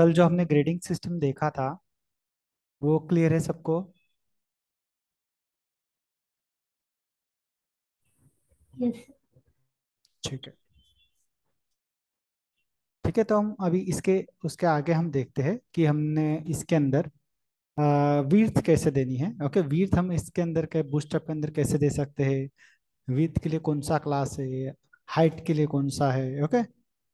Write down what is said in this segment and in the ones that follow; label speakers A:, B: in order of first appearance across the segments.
A: कल जो हमने ग्रेडिंग सिस्टम देखा था वो क्लियर है सबको?
B: यस
A: ठीक है। ठीक है तो हम अभी इसके उसके आगे हम देखते हैं कि हमने इसके अंदर वीर्थ कैसे देनी है। ओके वीर्थ हम इसके अंदर के बूस्टअप के अंदर कैसे दे सकते हैं? वीर्थ के लिए कौन सा क्लास है? हाइट के लिए कौन सा है? ओके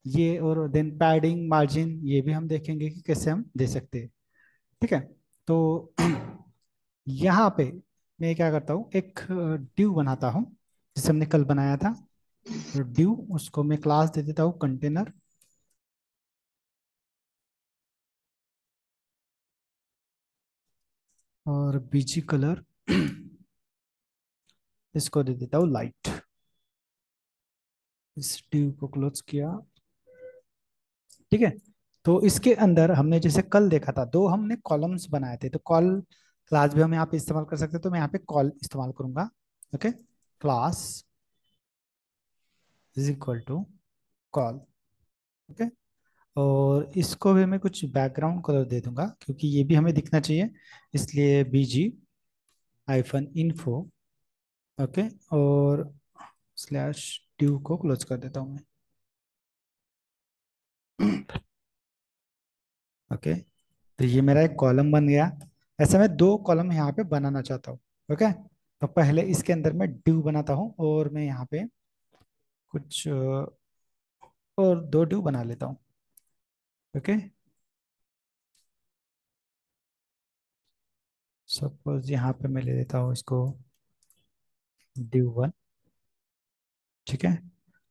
A: ये और देन पैडिंग मार्जिन ये भी हम देखेंगे कि कैसे हम दे सकते हैं। ठीक है? तो यहाँ पे मैं क्या करता हूँ, एक ड्यू बनाता हूँ, जिसे हमने कल बनाया था। तो ड्यू उसको मैं क्लास दे देता हूँ कंटेनर और बीजी कलर इसको दे देता हूँ लाइट इस ड्यू को क्लोज किया। ठीक है? तो इसके अंदर हमने जैसे कल देखा था, दो हमने कॉलम्स बनाए थे। तो कॉल क्लास भी हम यहाँ पे इस्तेमाल कर सकते तो मैं यहाँ पे कॉल इस्तेमाल करूँगा okay class is equal to call okay और इसको भी मैं कुछ बैकग्राउंड कलर दे दूँगा, क्योंकि ये भी हमें दिखना चाहिए, इसलिए B G hyphen info okay और स्लैश ट्यू को क्लोज कर देता हूँ मैं। ओके। तो ये मेरा एक कॉलम बन गया। ऐसे मैं दो कॉलम यहाँ पे बनाना चाहता हूँ, ओके? तो पहले इसके अंदर मैं ड्यू बनाता हूँ और मैं यहाँ पे कुछ और दो ड्यू बना लेता हूँ, ओके? सपोज़ यहाँ पे मैं ले लेता हूँ इसको ड्यू वन, ठीक है?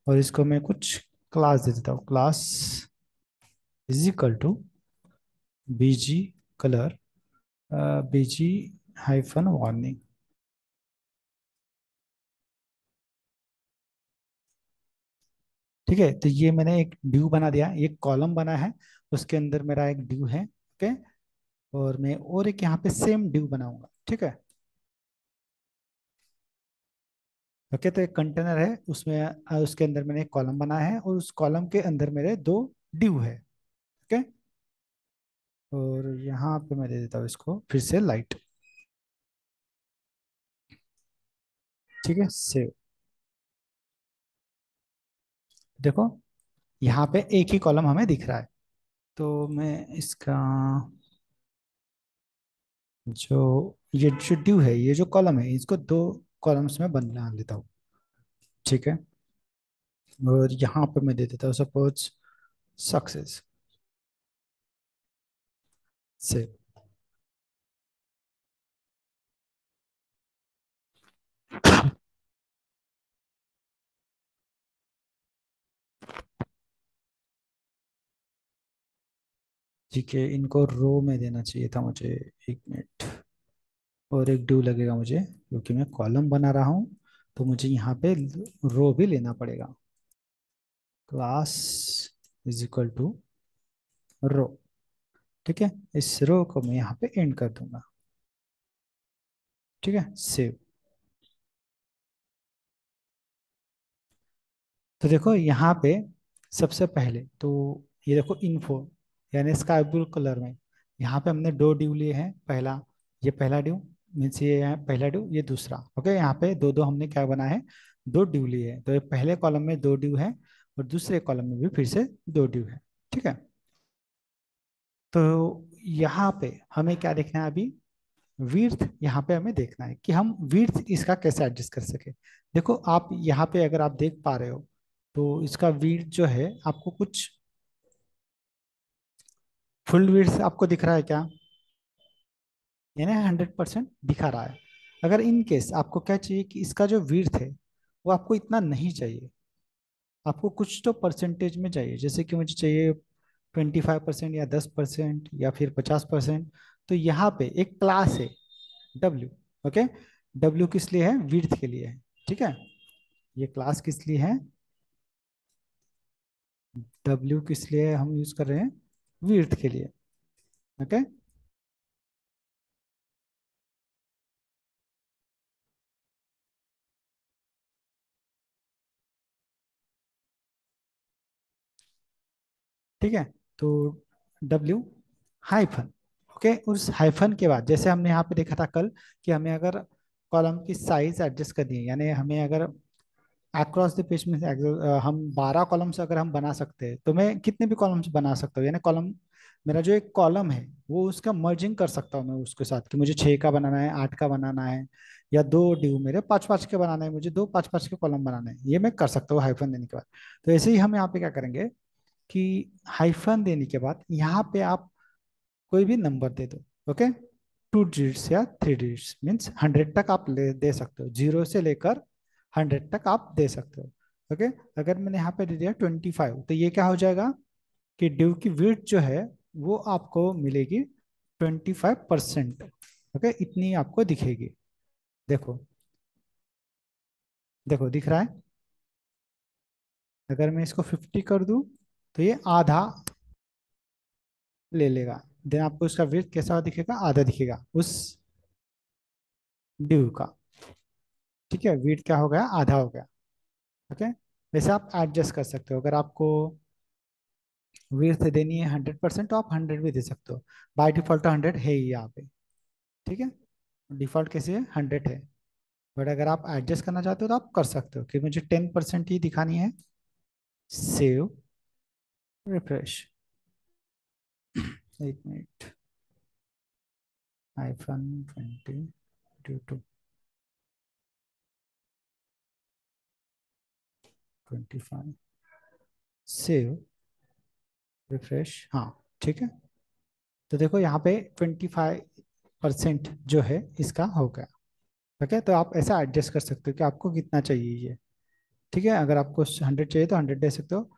A: और इसको मैं कुछ क्लास दे देता हूँ, class is equal to BG colour BG hyphen warning. ठीक है तो ये मैंने एक ड्यू बना दिया, एक कॉलम बना है, उसके अंदर मेरा एक ड्यू है, ओके? और मैं और एक यहाँ पे सेम ड्यू बनाऊँगा, ठीक है? ओके तो एक कंटेनर है, उसमें उसके अंदर मैंने एक कॉलम बनाया है, और उस कॉलम के अंदर मेरे दो ड्यू है। और यहाँ पे मैं दे देता हूँ इसको फिर से लाइट ठीक है सेव देखो, यहाँ पे एक ही कॉलम हमें दिख रहा है। तो मैं इसका जो ये जो ड्यू है, ये जो कॉलम है, इसको दो कॉलम्स में बना लेता हूँ। ठीक है? और यहाँ पे मैं दे देता हूँ सपोज़ सक्सेस से ठीक है इनको रो में देना चाहिए था मुझे एक मिनट। और एक ड्यू लगेगा मुझे, क्योंकि मैं कॉलम बना रहा हूँ तो मुझे यहाँ पे रो भी लेना पड़ेगा। Class is equal to row. ठीक है? इस रो को मैं यहाँ पे एंड कर दूँगा। ठीक है? सेव तो देखो, यहाँ पे सबसे पहले तो ये देखो इन्फो यानी स्काई ब्लू कलर में। यहाँ पे हमने दो ड्यू लिए हैं, पहला, ये पहला ड्यू मीन्स ये है पहला ड्यू ये दूसरा। ओके यहाँ पे दो दो हमने क्या बना है? दो ड्यू लिए हैं। तो ये पहले कॉलम में दो ड्यू है और दूसरे कॉलम में भी फिर से दो ड्यू है। ठीक है? तो यहाँ पे हमें क्या देखना है अभी? वीर्थ यहाँ पे हमें देखना है कि हम वीर्थ इसका कैसे एडजस्ट कर सके। देखो, आप यहाँ पे अगर आप देख पा रहे हो तो इसका वीर्थ जो है, आपको कुछ फुल वीर्थ आपको दिख रहा है क्या? यानी हंड्रेड परसेंट दिखा रहा है। अगर इन केस आपको क्या चाहिए कि इसका जो वीर्थ है, वो आपको इतना नहीं चाहिए। आपको कुछ तो परसेंटेज में चाहिए। जैसे कि मुझे चाहिए ट्वेंटी फाइव परसेंट या दस परसेंट या फिर पचास परसेंट तो यहाँ पे एक क्लास है डब्ल्यू ओके डब्ल्यू किस लिए है? विर्थ के लिए है, ठीक है? ये क्लास किस लिए है? डब्ल्यू किस लिए हम यूज़ कर रहे हैं? विर्थ के लिए ओके ठीक है? तो डब्ल्यू हाइफन ओके उस हाइफन के बाद, जैसे हमने यहाँ पे देखा था कल कि हमें अगर कॉलम की साइज़ एडजस्ट करनी है, यानी हमें अगर अक्रॉस द पेज में हम 12 कॉलम्स अगर हम बना सकते हैं तो मैं कितने भी कॉलम्स बना सकता हूँ? यानी कॉलम मेरा जो एक कॉलम है, वो उसका मर्जिंग कर सकता हूँ मैं उसके साथ कि मुझे छः का बनाना है, आठ का बनाना है, या दो ड्यू मेरे पाँच पाँच के बनाना है, मुझे दो पाँच पाँच के कॉलम बनाना है, ये मैं कर सकता हूँ हाइफन देने के बाद। तो ऐसे ही हम यहाँ पे क्या करेंगे? कि हाइफन देने के बाद यहाँ पे आप कोई भी नंबर दे दो ओके टू डिजिट्स या थ्री डिजिट्स मीन्स हंड्रेड तक आप ले, दे सकते हो। ज़ीरो से लेकर हंड्रेड तक आप दे सकते हो ओके अगर मैंने यहाँ पे दे दिया ट्वेंटी फाइव तो ये क्या हो जाएगा कि ड्यू की विथ जो है, वो आपको मिलेगी ट्वेंटी फाइव परसेंट ओके इतनी आपको दिखेगी। देखो देखो, दिख रहा है? अगर मैं इसको फिफ्टी कर दूँ तो ये आधा ले लेगा। देन आपको उसका वेट कैसा दिखेगा? आधा दिखेगा उस ड्यू का। ठीक है? वेट क्या हो गया? आधा हो गया। ओके वैसे आप एडजस्ट कर सकते हो। अगर आपको वेट देनी है हंड्रेड परसेंट तो आप हंड्रेड भी दे सकते हो। बाय डिफ़ॉल्ट हंड्रेड है ही यहाँ पे। ठीक है? डिफ़ॉल्ट कैसे है? हंड्रेड है। बट अगर आप एडजस्ट करना चाहते हो तो आप कर सकते हो। कि मुझे टेन परसेंट ही दिखानी है। सेव रिफ्रेश एक minute iPhone twenty two two twenty five save refresh हाँ ठीक है? तो देखो यहाँ पे ट्वेंटी फाइव परसेंट जो है, इसका हो गया। ठीक है? तो आप ऐसा एडजस्ट कर सकते हो कि आपको कितना चाहिए ये। ठीक है? अगर आपको हंड्रेड चाहिए तो हंड्रेड दे सकते हो।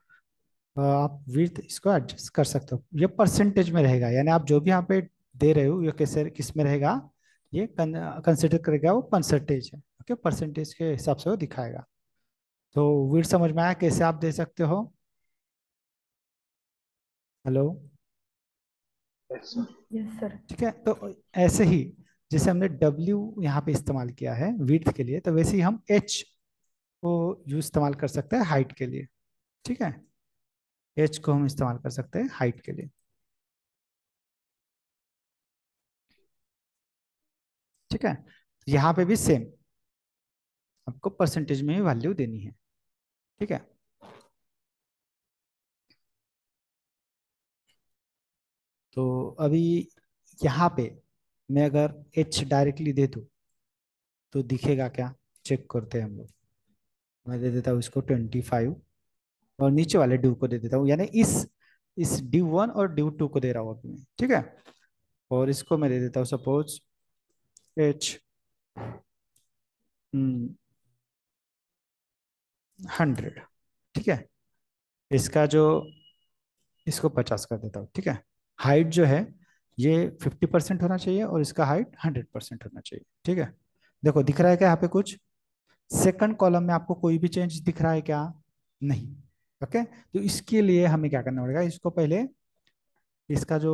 A: आप विथ इसको एडजस्ट कर सकते हो। ये परसेंटेज में रहेगा यानी आप जो भी यहाँ पे दे रहे हो ये कैसे किसमें रहेगा ये कंसिडर करेगा वो परसेंटेज है ओके परसेंटेज के हिसाब से वो दिखाएगा। तो वीर समझ में आया कैसे आप दे सकते हो? हेलो
B: यस सर
A: ठीक है तो ऐसे ही जैसे हमने W यहाँ पे इस्तेमाल किया है विथ के लिए तो वैसे ही हम H को यूज़ इस्तेमाल कर सकते हैं हाइट के लिए ठीक है? H को हम इस्तेमाल कर सकते हैं हाइट के लिए। ठीक है? यहाँ पे भी सेम आपको परसेंटेज में वैल्यू देनी है। ठीक है? तो अभी यहाँ पे मैं अगर एच डायरेक्टली दे दूँ तो दिखेगा क्या? चेक करते हैं हम लोग। मैं दे देता हूँ इसको ट्वेंटी फाइव और नीचे वाले ड्यू को दे देता हूँ। यानी इस इस ड्यू वन और ड्यू टू को दे रहा हूँ अभी मैं, ठीक है? और इसको मैं दे देता हूँ सपोज़ एच हंड्रेड ठीक है? इसका जो, इसको पचास कर देता हूँ, ठीक है? हाइट जो है, ये फिफ्टी परसेंट होना चाहिए और इसका हाइट हंड्रेड परसेंट होना चाहिए, ठीक है? देखो, दिख रहा है क्या यहाँ पे कुछ? सेकंड कॉलम में आपको कोई भी चेंज दिख रहा है क्या? नहीं। ओके? तो इसके लिए हमें क्या करना पड़ेगा? इसको पहले इसका जो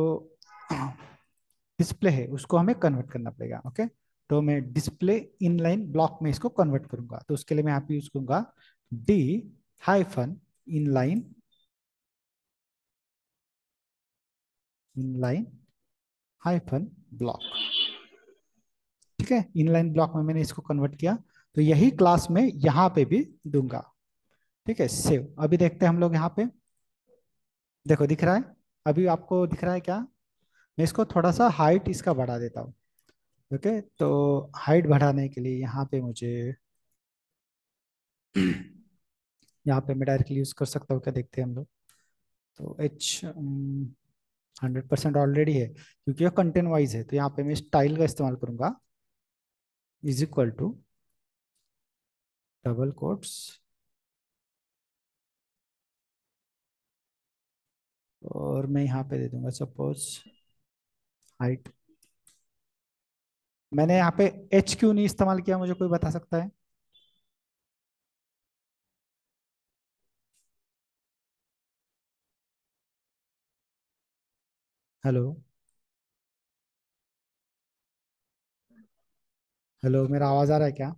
A: डिस्प्ले है, उसको हमें कन्वर्ट करना पड़ेगा, ओके? तो मैं डिस्प्ले इनलाइन ब्लॉक में इसको कन्वर्ट करूँगा। तो उसके लिए मैं यहाँ पे यूज़ करूँगा D hyphen inline inline hyphen block ठीक है? इनलाइन ब्लॉक में मैंने इसको कन्वर्ट किया। तो यही क्लास में यहाँ पे भी दूँगा। ठीक है, सेव। अभी देखते हैं हम लोग यहाँ पे। देखो, दिख रहा है? अभी आपको दिख रहा है क्या? मैं इसको थोड़ा सा हाइट इसका बढ़ा देता हूँ। ओके तो हाइट बढ़ाने के लिए यहाँ पे मुझे यहाँ पे मैं डायरेक्टली यूज़ कर सकता हूँ क्या? देखते हैं हम लोग। तो एच हंड्रेड परसेंट ऑलरेडी है, क्योंकि यह कंटेंट वाइज है। तो यहाँ पे मैं स्टाइल का इस्तेमाल करूँगा। Is equal to double quotes और मैं यहाँ पे दे दूँगा सपोज़ हाइट मैंने यहाँ पे एच क्यू नहीं इस्तेमाल किया, मुझे कोई बता सकता है? हेलो हेलो मेरा आवाज़ आ रहा है क्या?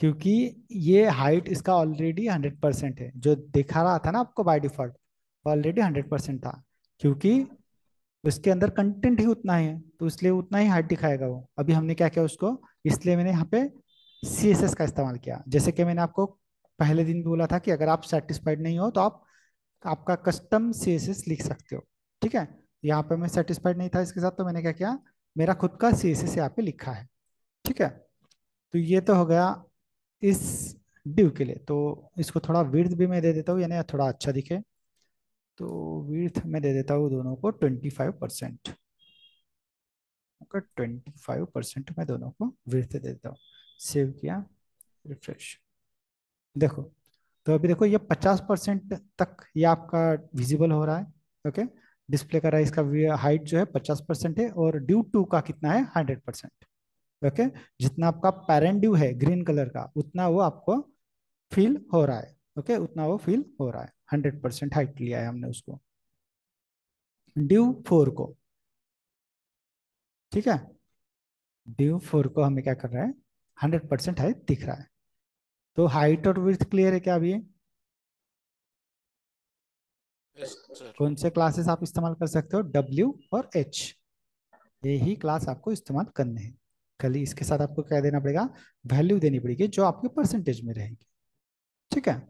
A: क्योंकि ये हाइट इसका ऑलरेडी हंड्रेड परसेंट है। जो दिखा रहा था ना आपको by default already hundred percent था। क्योंकि उसके अंदर कंटेंट ही उतना ही है तो इसलिए उतना ही हाइट दिखाएगा वो। अभी हमने क्या किया उसको? इसलिए मैंने यहाँ पे सीएसएस का इस्तेमाल किया। जैसे कि मैंने आपको पहले दिन बोला था कि अगर आप सेटिस्फाइड नहीं हो तो आप, आपका कस्टम सीएसएस लिख सकते हो। ठीक है? यहाँ पे मैं सेटिस्फाइड नहीं था इसके साथ तो मैंने क्या किया? मेरा खुद का सी एस एस यहाँ पे लिखा है। ठीक है? तो ये तो हो गया इस ड्यू के लिए। तो इसको थोड़ा विर्थ भी मैं दे देता हूँ, यानी थोड़ा अच्छा दिखे। तो विर्थ में दे देता हूँ दोनों को twenty five percent twenty five percent मैं दोनों को विर्थ दे देता हूँ। सेव किया रिफ्रेश देखो तो अभी देखो, ये पचास परसेंट तक ये आपका विजिबल हो रहा है, ओके? डिस्प्ले कर रहा है इसका हाइट जो है पचास परसेंट है, और ड्यू टू का कितना है हंड्रेड परसेंट ओके जितना आपका पेरेंट ड्यू है ग्रीन कलर का उतना वो आपको फील हो रहा है ओके उतना वो फील हो रहा है। हंड्रेड परसेंट हाइट लिया है हमने उसको। ड्यू फोर को। ठीक है? ड्यू फोर को हमें क्या कर रहा है? हंड्रेड परसेंट हाइट दिख रहा है। तो हाइट और विथ क्लियर है क्या अभी? Yes, कौन से क्लासेस आप इस्तेमाल कर सकते हो? डब्ल्यू और एच ये ही क्लास आपको इस्तेमाल करने हैं। खाली इसके साथ आपको क्या देना पड़ेगा? वैल्यू देनी पड़ेगी, जो आपके परसेंटेज में रहेगी। ठीक है?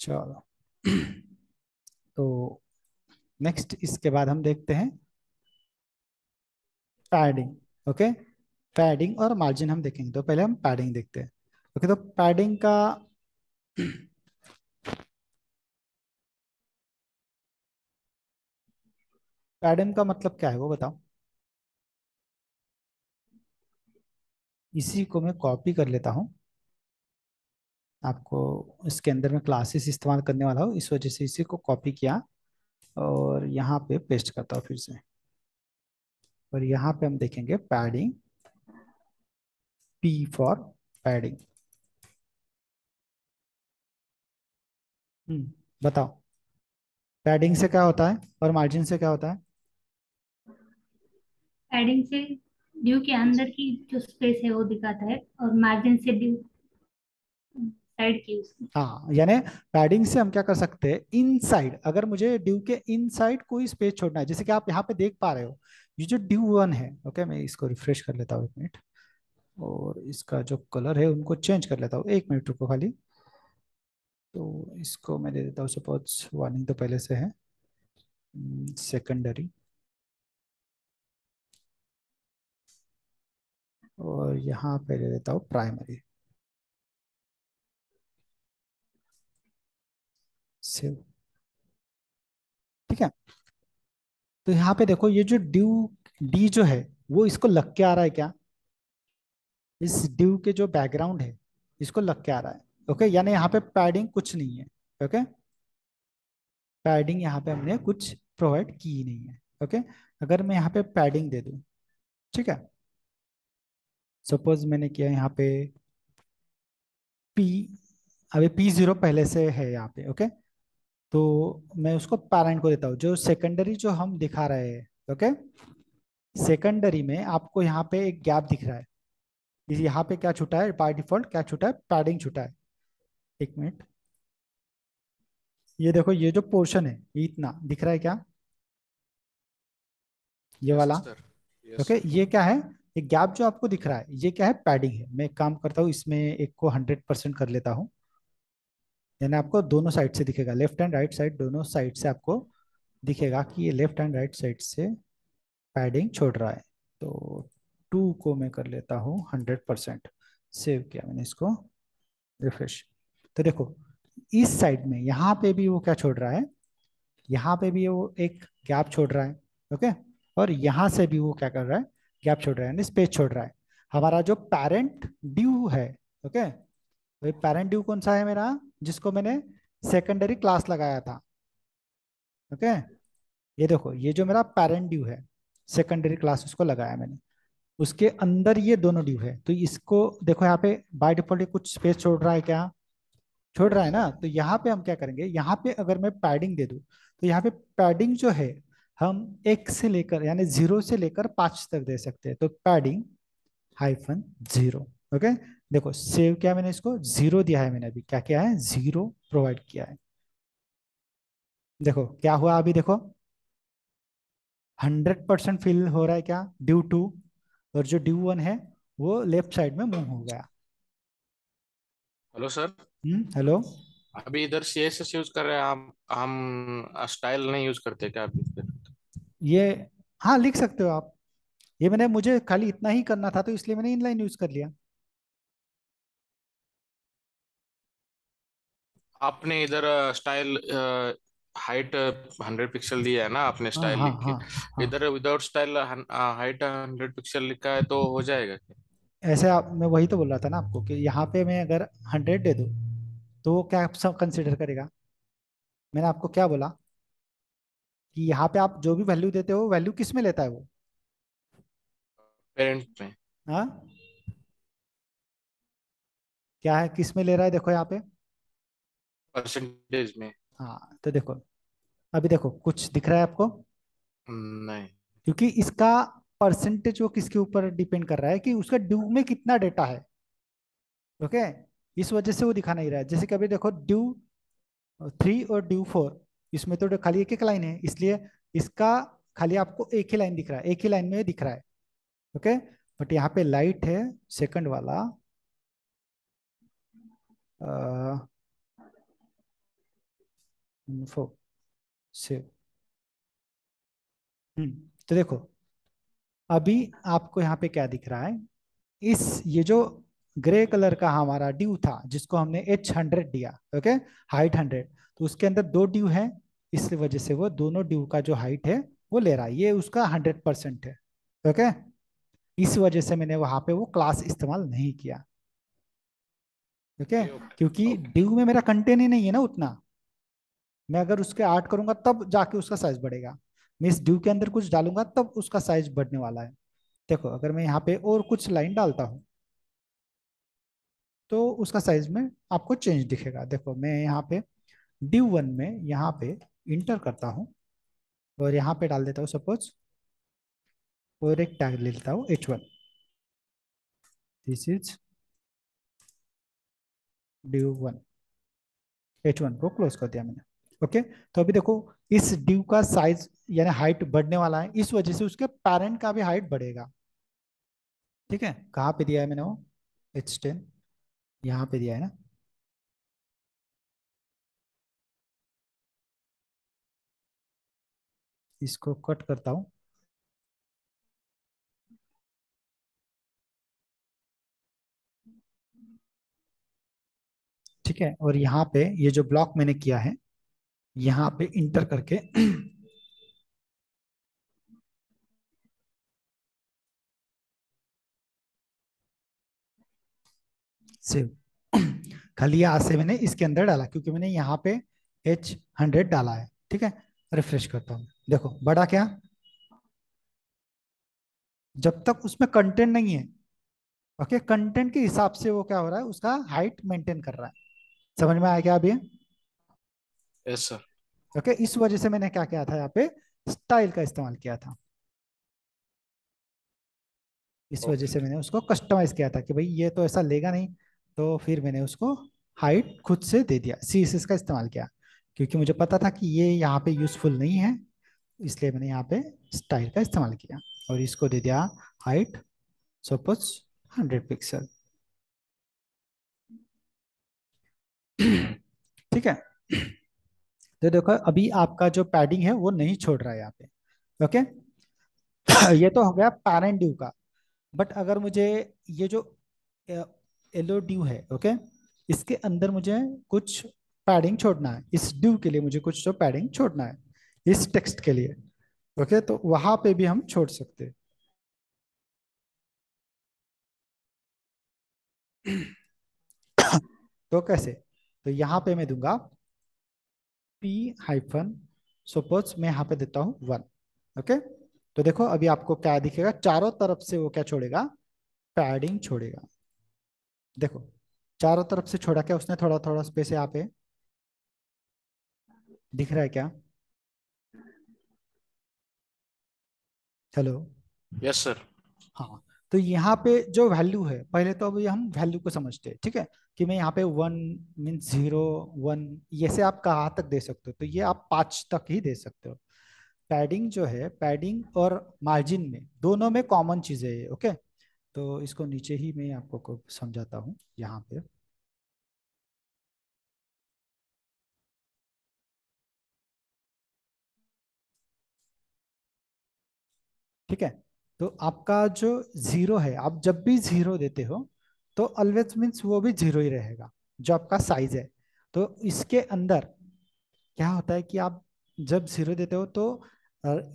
A: चलो। तो नेक्स्ट इसके बाद हम देखते हैं। पैडिंग ओके पैडिंग और मार्जिन हम देखेंगे। तो पहले हम पैडिंग देखते हैं। ओके तो पैडिंग का पैडिंग का मतलब क्या है वो बताओ। इसी को मैं कॉपी कर लेता हूँ। आपको इसके अंदर में क्लासेस इस्तेमाल करने वाला हूँ, इस वजह से इसी को कॉपी किया और यहाँ पे पेस्ट करता हूँ फिर से। और यहाँ पे हम देखेंगे पैडिंग पी फॉर पैडिंग बताओ। पैडिंग से क्या होता है और मार्जिन से क्या होता है?
B: पैडिंग से ड्यू के अंदर की जो स्पेस है वो दिखाता है और मार्जिन से ड्यू
A: हाँ यानी पैडिंग से हम क्या कर सकते हैं? इनसाइड अगर मुझे ड्यू के इनसाइड कोई स्पेस छोड़ना है, जैसे कि आप यहाँ पे देख पा रहे हो, ये जो ड्यू वन है ओके मैं इसको रिफ्रेश कर लेता हूँ एक मिनट और इसका जो कलर है उनको चेंज कर लेता हूँ। एक मिनट रुको खाली। तो इसको मैं दे देता हूँ सपोज़ वार्निंग तो पहले से है। सेकेंडरी और यहाँ पे दे देता हूँ प्राइमरी सेव ठीक है? तो यहाँ पे देखो, ये जो ड्यू डी जो है, वो इसको लग के आ रहा है क्या? इस ड्यू के जो बैकग्राउंड है, इसको लग के आ रहा है। ओके यानी यहाँ पे पैडिंग कुछ नहीं है। ओके पैडिंग यहाँ पे हमने कुछ प्रोवाइड की नहीं है। ओके अगर मैं यहाँ पे पैडिंग दे दूँ, ठीक है? सपोज़ मैंने किया यहाँ पे पी अभी पी ज़ीरो पहले से है यहाँ पे ओके तो मैं उसको पैरेंट को देता हूँ। जो सेकेंडरी जो हम दिखा रहे हैं ओके सेकेंडरी में आपको यहाँ पे एक गैप दिख रहा है। यहाँ पे क्या छूटा है? बाय डिफ़ॉल्ट क्या छूटा है? पैडिंग छूटा है। एक मिनट। ये देखो ये जो पोर्शन है ये इतना दिख रहा है क्या? ये वाला। ओके yes, okay, ये क्या है? ये गैप जो आपको दिख रहा है, ये क्या है? पैडिंग है। मैं काम करता हूँ, इसमें एक को हंड्रेड परसेंट कर लेता हूँ। यानी आपको दोनों साइड से दिखेगा। लेफ़्ट एंड राइट साइड दोनों साइड से आपको दिखेगा कि ये लेफ़्ट एंड राइट साइड से पैडिंग छोड़ रहा है। तो टू को मैं कर लेता हूँ हंड्रेड परसेंट सेव किया मैंने इसको। रिफ्रेश तो देखो, इस साइड में यहाँ पे भी वो क्या छोड़ रहा है? यहाँ पे भी वो एक गैप छोड़ रहा है। ओके और यहाँ से भी वो क्या कर रहा है? गैप छोड़ रहा है, यानी स्पेस छोड़ रहा है। हमारा जो पेरेंट ड्यू है ओके तो पेरेंट ड्यू कौन सा है मेरा? जिसको मैंने सेकेंडरी क्लास लगाया था ओके ये देखो, ये जो मेरा पेरेंट ड्यू है सेकेंडरी क्लास उसको लगाया मैंने। उसके अंदर ये दोनों ड्यू है तो इसको देखो यहाँ पे बाय डिफ़ॉल्ट कुछ स्पेस छोड़ रहा है क्या? छोड़ रहा है ना? तो यहाँ पे हम क्या करेंगे? यहाँ पे अगर मैं पैडिंग दे दूँ तो यहाँ पे पैडिंग जो है हम एक से लेकर यानी ज़ीरो से लेकर पाँच तक दे सकते हैं। तो पैडिंग हाइफन ज़ीरो ओके देखो सेव किया मैंने इसको ज़ीरो दिया है मैंने अभी। क्या किया है? ज़ीरो प्रोवाइड किया है। देखो क्या हुआ अभी देखो? हंड्रेड परसेंट फिल हो रहा है क्या? ड्यू टू और जो ड्यू वन है वो लेफ़्ट साइड में मूव हो गया।
C: हेलो सर
A: हेलो
C: अभी इधर सी एस एस यूज़ कर रहे हैं हम हम स्टाइल नहीं यूज़ करते क्या अभी?
A: ये हाँ लिख सकते हो आप। ये मैंने मुझे खाली इतना ही करना था तो इसलिए मैंने इनलाइन यूज़ कर लिया।
C: आपने इधर स्टाइल हाइट हंड्रेड पिक्सल दिया है ना आपने
A: हाँ
C: स्टाइल
A: हाँ
C: लिख
A: हाँ हाँ।
C: इधर without style height hundred pixel लिखा है तो हो जाएगा
A: ऐसे आप मैं वही तो बोल रहा था ना आपको कि यहाँ पे मैं अगर हंड्रेड दे दूँ तो वो क्या सब कंसिडर करेगा? मैंने आपको क्या बोला? कि यहाँ पे आप जो भी वैल्यू देते हो वैल्यू किसमें लेता है वो?
C: पेरेंट में।
A: हाँ? क्या है किसमें ले रहा है देखो यहाँ पे।
C: परसेंटेज में।
A: हाँ तो देखो अभी देखो कुछ दिख रहा है आपको?
C: नहीं।
A: क्योंकि इसका परसेंटेज वो किसके ऊपर डिपेंड कर रहा है कि उसका ड्यू में कितना डेटा है। ओके इस वजह से वो दिखा नहीं रहा है। जैसे कि अभी देखो ड्यू थ्री और ड्यू फोर इसमें तो खाली एक एक लाइन है, इसलिए इसका खाली आपको एक ही लाइन दिख रहा है, एक ही लाइन में दिख रहा है। ओके? बट यहाँ पे लाइट है, सेकंड वाला। Info save. हम्म तो देखो, अभी आपको यहाँ पे क्या दिख रहा है? इस, ये जो ग्रे कलर का हमारा ड्यू था, जिसको हमने एच हंड्रेड दिया, ओके? हाइट हंड्रेड तो उसके अंदर दो ड्यू है इस वजह से वो दोनों ड्यू का जो हाइट है वो ले रहा है। ये उसका हंड्रेड परसेंट है ओके इस वजह से मैंने वहाँ पे वो क्लास इस्तेमाल नहीं किया ओके क्योंकि ड्यू में मेरा कंटेंट ही नहीं है ना उतना। मैं अगर उसके आर्ट करूँगा तब जाके उसका साइज़ बढ़ेगा। मैं इस ड्यू के अंदर कुछ डालूँगा तब उसका साइज़ बढ़ने वाला है। देखो अगर मैं यहाँ पे और कुछ लाइन डालता हूँ तो उसका साइज़ में आपको चेंज दिखेगा। देखो मैं यहाँ पे ड्यू वन में यहाँ पे इंटर करता हूँ और यहाँ पे डाल देता हूँ सपोज़ और एक टैग ले लेता हूँ H one this is div one H one को क्लोज कर दिया मैंने। ओके तो अभी देखो, इस ड्यू का साइज़ यानी हाइट बढ़ने वाला है। इस वजह से उसके पेरेंट का भी हाइट बढ़ेगा। ठीक है? कहाँ पे दिया है मैंने वो? एच टेन यहाँ पे दिया है ना? इसको कट करता हूँ। ठीक है, और यहाँ पे ये जो ब्लॉक मैंने किया है, यहाँ पे इंटर करके सेव खाली यहाँ से मैंने इसके अंदर डाला, क्योंकि मैंने यहाँ पे एच हंड्रेड डाला है। ठीक है रिफ्रेश करता हूँ। देखो बड़ा क्या? जब तक उसमें कंटेंट नहीं है ओके कंटेंट के हिसाब से वो क्या हो रहा है उसका हाइट मेंटेन कर रहा है। समझ में आया क्या अभी?
C: यस सर
A: ओके इस वजह से मैंने क्या किया था यहाँ पे स्टाइल का इस्तेमाल किया था। इस okay. वजह से मैंने उसको कस्टमाइज किया था कि भाई ये तो ऐसा लेगा नहीं तो फिर मैंने उसको हाइट खुद से दे दिया। सी का इस्तेमाल किया क्योंकि मुझे पता था कि ये यहाँ पे यूजफुल नहीं है। इसलिए मैंने यहाँ पे स्टाइल का इस्तेमाल किया और इसको दे दिया हाइट सपोज़ हंड्रेड पिक्सल ठीक है? तो देखो, अभी आपका जो पैडिंग है वो नहीं छोड़ रहा है यहाँ पे ओके ये तो हो गया पैरेंट ड्यू का बट अगर मुझे ये जो एलो ड्यू है ओके इसके अंदर मुझे कुछ पैडिंग छोड़ना है, इस ड्यू के लिए मुझे कुछ जो पैडिंग छोड़ना है। इस टेक्स्ट के लिए। ओके तो वहाँ पे भी हम छोड़ सकते तो कैसे? तो यहाँ पे मैं दूँगा पी हाइफन सपोज़ मैं यहाँ पे देता हूँ वन ओके तो देखो, अभी आपको क्या दिखेगा? चारों तरफ़ से वो क्या छोड़ेगा? पैडिंग छोड़ेगा। देखो, चारों तरफ़ से छोड़ा क्या उसने? थोड़ा थोड़ा स्पेस यहाँ पे। दिख रहा है क्या? हेलो
C: यस सर
A: हाँ तो यहाँ पे जो वैल्यू है पहले तो अभी हम वैल्यू को समझते हैं ठीक है? कि मैं यहाँ पे वन मीन ज़ीरो वन ये से आप कहाँ तक दे सकते हो? तो ये आप पाँच तक ही दे सकते हो। पैडिंग जो है पैडिंग और मार्जिन में दोनों में कॉमन चीज़ है ओके तो इसको नीचे ही मैं आपको समझाता हूँ यहाँ पे। ठीक है? तो आपका जो ज़ीरो है आप जब भी ज़ीरो देते हो तो ऑलवेज मीन्स वो भी ज़ीरो ही रहेगा जो आपका साइज़ है। तो इसके अंदर क्या होता है कि आप जब ज़ीरो देते हो तो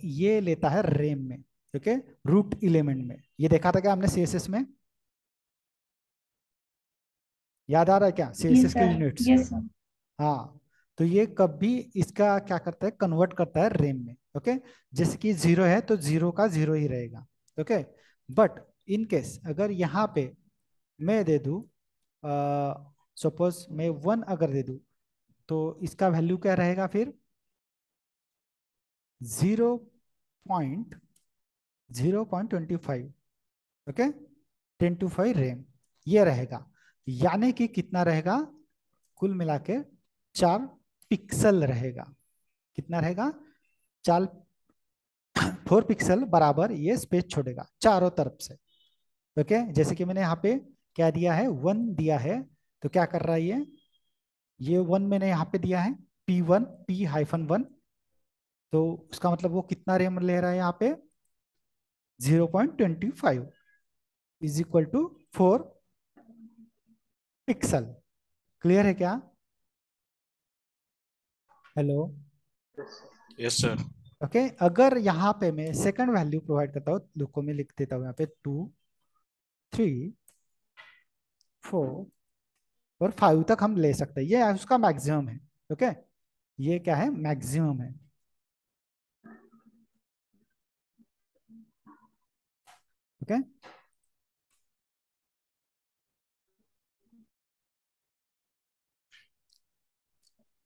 A: ये लेता है रेम में ठीक है? रूट इलेमेंट में। ये देखा था क्या हमने सीएसएस में? याद आ रहा है क्या? सीएसएस के यूनिट्स हाँ। तो ये कभी इसका क्या करता है? कन्वर्ट करता है रेम में ओके जैसे कि ज़ीरो है तो ज़ीरो का ज़ीरो ही रहेगा ओके बट इन केस अगर यहाँ पे मैं दे दू सपोज़ मैं वन अगर दे दू तो इसका वैल्यू क्या रहेगा फिर? Zero point zero point twenty five okay twenty five rem ये रहेगा। यानी कि कितना रहेगा? कुल मिला के चार पिक्सल रहेगा। कितना रहेगा? चार फोर पिक्सल बराबर ये स्पेस छोड़ेगा, चारों तरफ़ से। ओके? जैसे कि मैंने यहाँ पे क्या दिया है? वन दिया है। तो क्या कर रहा है ये? ये वन मैंने यहाँ पे दिया है, P one, P hyphen one. तो उसका मतलब वो कितना रेम ले रहा है यहाँ पे? Zero point twenty five is equal to four pixel. Clear है क्या? हेलो।
C: यस सर
A: ओके अगर यहाँ पे मैं सेकंड वैल्यू प्रोवाइड करता हूँ देखो मैं लिख देता हूँ यहाँ पे टू थ्री फोर और फाइव तक हम ले सकते हैं। ये उसका मैक्सिमम है ओके okay? ये क्या है? मैक्सिमम है। ओके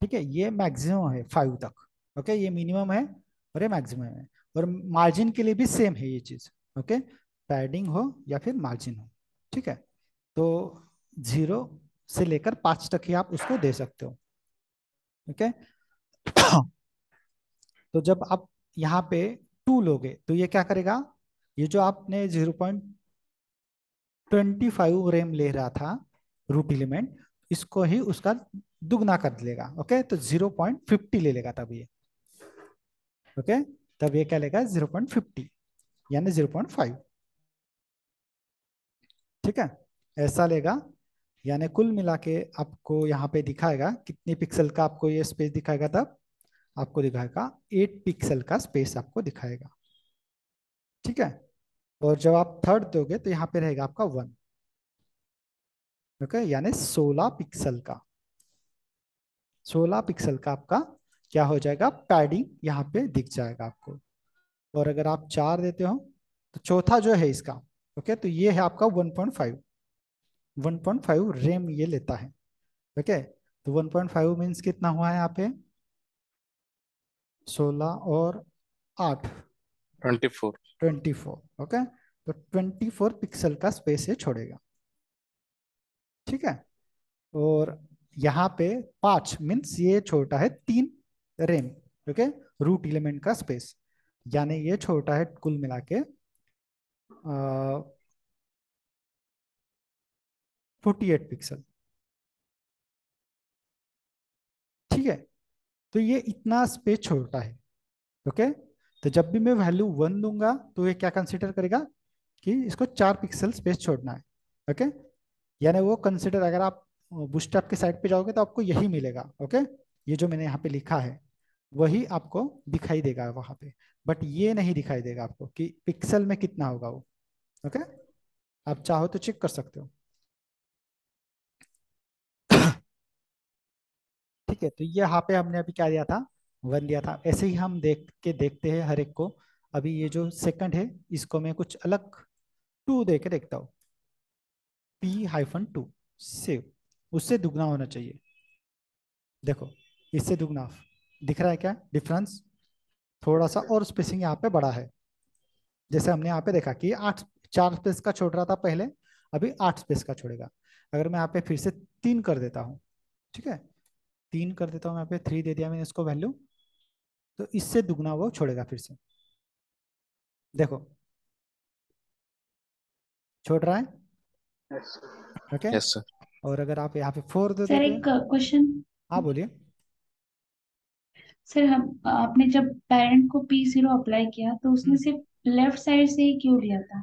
A: ठीक है, ये मैक्सिमम है फाइव तक ओके ये मिनिमम है और ये मैक्सिमम है। और मार्जिन के लिए भी सेम है ये चीज़ ओके पैडिंग हो या फिर मार्जिन हो, ठीक है? तो ज़ीरो से लेकर पाँच तक ही आप उसको दे सकते हो ओके तो जब आप यहाँ पे टू लोगे तो ये क्या करेगा? ये जो आपने zero point twenty five rem ले रहा था रूट एलिमेंट इसको ही उसका दुगना कर लेगा ओके तो ज़ीरो पॉइंट फिफ्टी ले लेगा तब ये ओके तब ये क्या लेगा? ज़ीरो पॉइंट फिफ्टी यानी ज़ीरो पॉइंट फाइव ठीक है? ऐसा लेगा, यानी कुल मिला के आपको यहाँ पे दिखाएगा, कितने पिक्सल का आपको ये स्पेस दिखाएगा तब? आपको दिखाएगा एट पिक्सल का स्पेस आपको दिखाएगा। ठीक है? और जब आप थर्ड दोगे तो यहाँ पे रहेगा आपका वन ओके यानी सोलह पिक्सल का। सोलह पिक्सल का आपका क्या हो जाएगा? पैडिंग यहाँ पे दिख जाएगा आपको। और अगर आप चार देते हो तो चौथा जो है इसका ओके तो ये है आपका 1.5 1.5 रेम ये लेता है ओके तो 1.5 मीन्स कितना हुआ है यहाँ पे? 16 और 8
C: 24
A: 24 ओके तो 24 पिक्सल का स्पेस ये छोड़ेगा। ठीक है? और यहाँ पे पाँच मीन्स ये छोटा है तीन रेम ओके रूट एलिमेंट का स्पेस यानी ये छोटा है कुल मिला के फोर्टी एट पिक्सल ठीक है? तो ये इतना स्पेस छोटा है ओके तो जब भी मैं वैल्यू वन दूँगा तो ये क्या कंसिडर करेगा कि इसको चार पिक्सल स्पेस छोड़ना है ओके यानी वो कंसिडर अगर आप बुस्टअप के साइड पे जाओगे तो आपको यही मिलेगा ओके ये जो मैंने यहाँ पे लिखा है, वही आपको दिखाई देगा वहाँ पे। बट ये नहीं दिखाई देगा आपको कि पिक्सल में कितना होगा वो ओके आप चाहो तो चेक कर सकते हो। ठीक है तो ये यहाँ पे हमने अभी क्या दिया था? वन दिया था। ऐसे ही हम देख के देखते हैं हर एक को। अभी ये जो सेकंड है, इसको मैं कुछ अलग टू दे के देखता हूँ। पी हाइफन टू सेव उससे दुगना होना चाहिए। देखो, इससे दुगना। दिख रहा है क्या? डिफरेंस थोड़ा सा और स्पेसिंग यहाँ पे बड़ा है। जैसे हमने यहाँ पे देखा कि आठ, चार स्पेस का छोड़ रहा था पहले, अभी आठ स्पेस का छोड़ेगा। अगर मैं यहाँ पे फिर से तीन कर देता हूँ, ठीक है? तीन कर देता हूँ, यहाँ पे थ्री दे दिया मैंने इसको वैल्यू तो इससे दुगना वो छोड़ेगा फिर से। देखो। छोड़ रहा है? ओके
C: यस सर
A: और अगर आप यहाँ पे फोर दे
B: सर एक क्वेश्चन
A: हाँ बोलिए।
B: सर हम आपने जब पेरेंट को पी ज़ीरो अप्लाई किया तो उसने
A: हम्म।
B: सिर्फ़ लेफ़्ट साइड से ही क्यों लिया था?